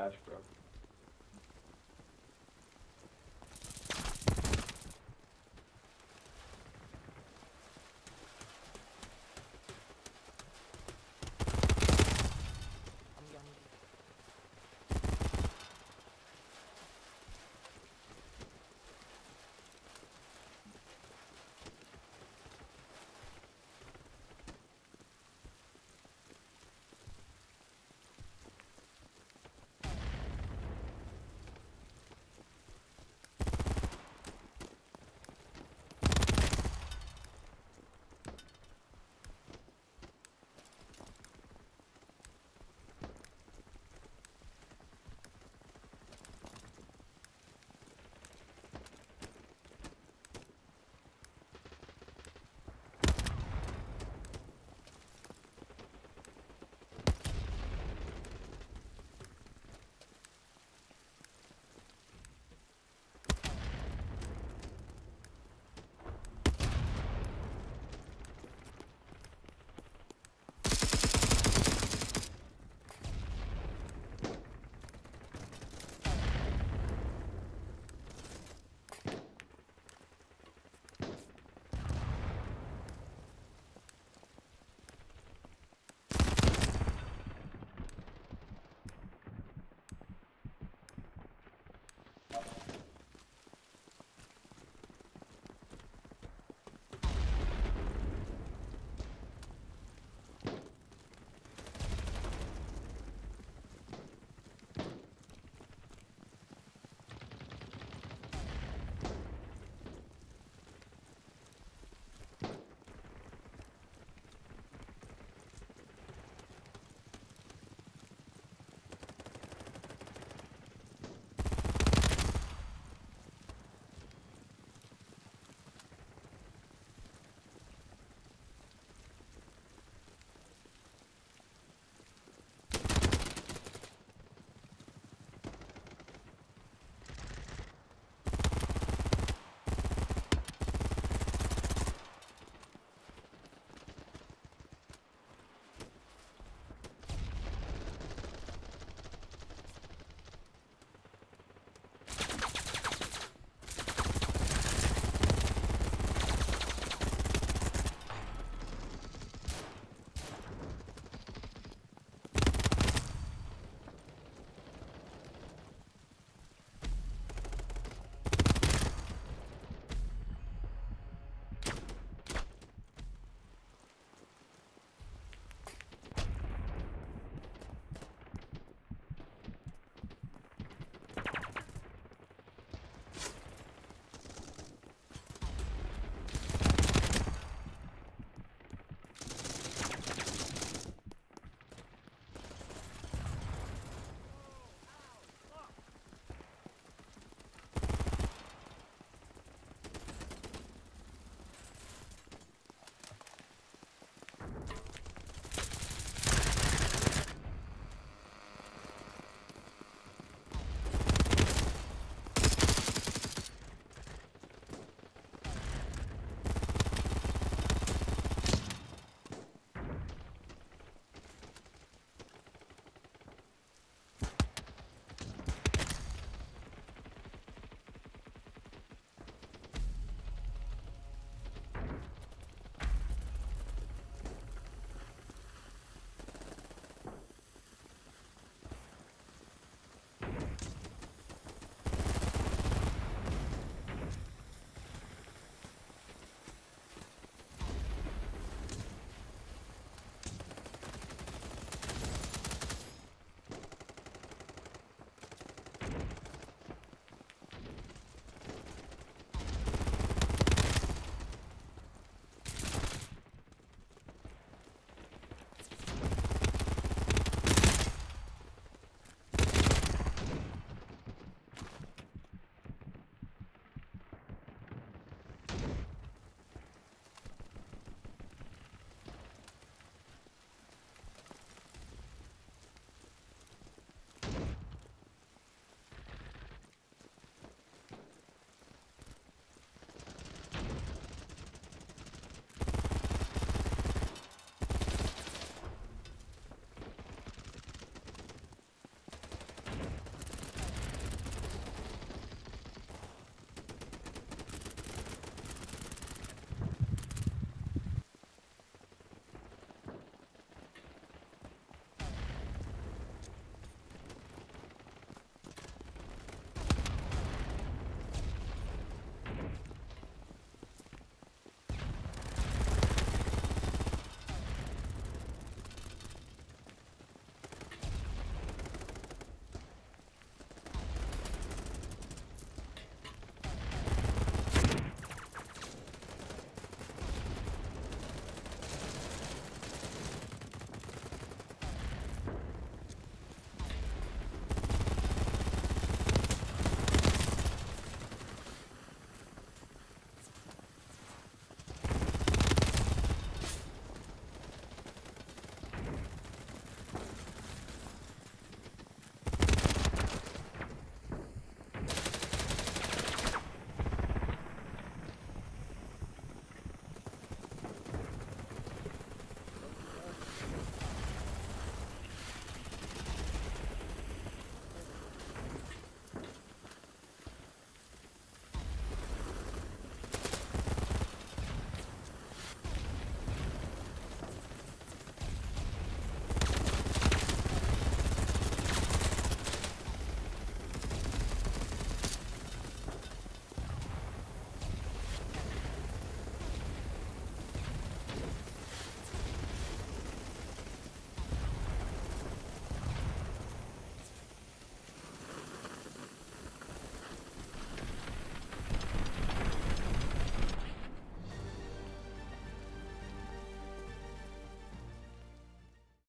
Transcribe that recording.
Ashbrook.